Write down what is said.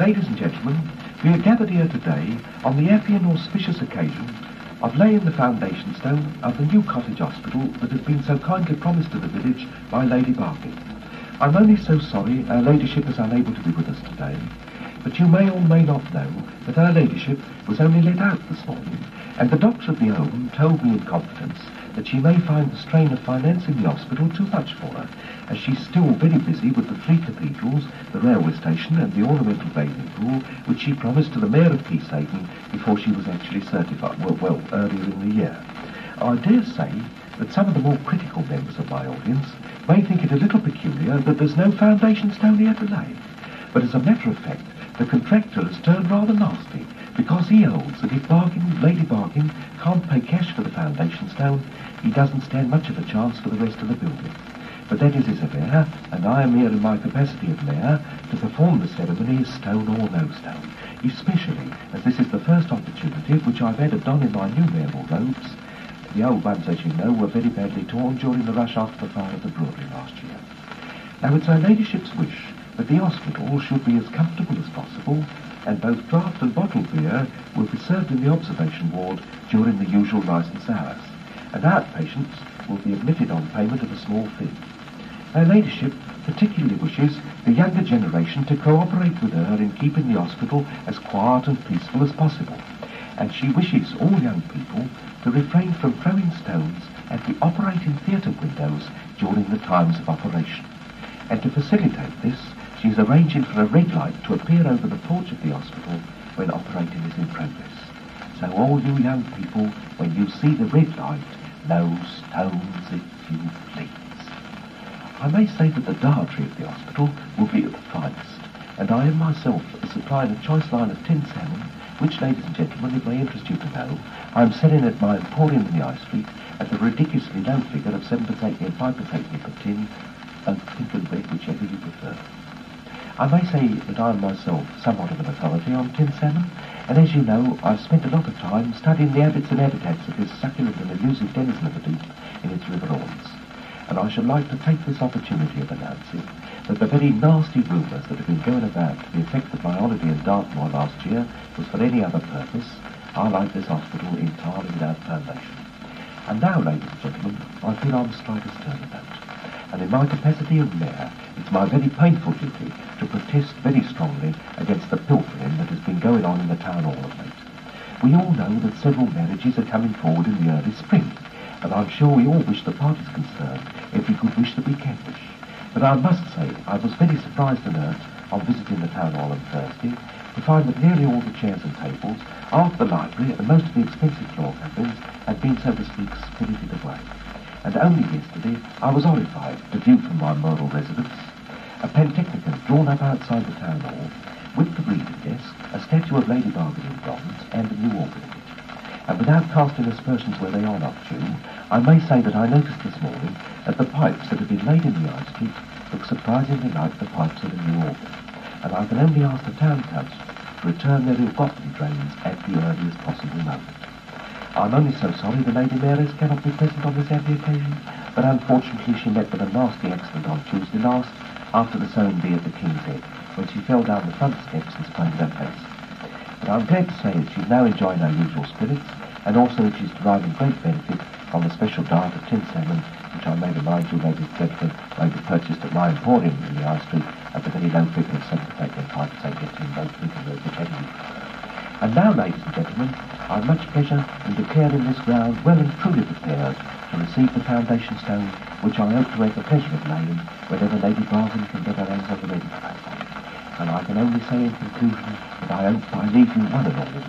Ladies and gentlemen, we are gathered here today on the happy and auspicious occasion of laying the foundation stone of the new cottage hospital that has been so kindly promised to the village by Lady Bargain. I'm only so sorry her ladyship is unable to be with us today, but you may or may not know that her ladyship was only let out this morning, and the doctor of the home told me in confidence that she may find the strain of financing the hospital too much for her, as she's still very busy with the three cathedrals, the railway station and the ornamental bathing pool, which she promised to the Mayor of Peacehaven before she was actually certified, well, well, earlier in the year. I dare say that some of the more critical members of my audience may think it a little peculiar that there's no foundation stone here to lay. But as a matter of fact, the contractor has turned rather nasty because he holds that if Bargain, Lady Bargain can't pay cash for the foundation stone, he doesn't stand much of a chance for the rest of the building. But that is his affair, and I am here in my capacity of mayor to perform the ceremony stone or no stone, especially as this is the first opportunity which I've had of donning my new mayoral robes. The old ones, as you know, were very badly torn during the rush after the fire of the brewery last year. Now it's her ladyship's wish that the hospital should be as comfortable as possible and both draft and bottled beer will be served in the observation ward during the usual licence hours, and outpatients will be admitted on payment of a small fee. Her Ladyship particularly wishes the younger generation to cooperate with her in keeping the hospital as quiet and peaceful as possible, and she wishes all young people to refrain from throwing stones at the operating theatre windows during the times of operation. And to facilitate this, is arranging for a red light to appear over the porch of the hospital when operating is in progress. So all you young people, when you see the red light, no stones if you please. I may say that the dietary of the hospital will be at the finest, and I am myself supplying a choice line of tin salmon, which, ladies and gentlemen, it may interest you to know, I am selling at my emporium in the High Street at the ridiculously low figure of 7 pence and 5 pence per tin, and pink and red, whichever you prefer. I may say that I am myself somewhat of an authority on tin salmon, and as you know, I've spent a lot of time studying the habits and habitats of this succulent and elusive denizen of the deep in its river haunts. And I should like to take this opportunity of announcing that the very nasty rumours that have been going about to the effect that my holiday in Dartmoor last year was for any other purpose are like this hospital entirely without foundation. And now, ladies and gentlemen, I feel I'm Striker's turnabout and in my capacity of mayor, it's my very painful duty to protest very strongly against the pilfering that has been going on in the town hall of late. We all know that several marriages are coming forward in the early spring, and I'm sure we all wish the parties concerned every good wish that we can wish. But I must say I was very surprised and hurt on visiting the town hall on Thursday to find that nearly all the chairs and tables, half the library, and most of the expensive floor coverings had been, so to speak, spirited away and only yesterday I was horrified to view from my moral residence a pantechnicon drawn up outside the town hall with the reading desk, a statue of Lady Bargain in bronze, and a new organ. And without casting aspersions where they are not due, I may say that I noticed this morning that the pipes that have been laid in the High Street look surprisingly like the pipes of a new organ, and I can only ask the town council to return their ill-gotten drains at the earliest possible moment. I'm only so sorry the Lady Mayoress cannot be present on this happy occasion, but unfortunately she met with a nasty accident on Tuesday last after the sewing bee at the King's Head, when she fell down the front steps and sprained her face. But I'm glad to say that she's now enjoying her usual spirits, and also that she's deriving great benefit from the special diet of tin salmon, which I may remind you, ladies and gentlemen, may be purchased at my emporium in the High Street at the very low figure of 7 to 8 and 5 to 8 getting both figures of the and now, ladies and gentlemen, I have much pleasure in declaring this ground well and truly prepared to receive the foundation stone, which I hope to have the pleasure of laying whenever Lady Bargain can get her hands on the ready And I can only say in conclusion that I hope I leave you one and all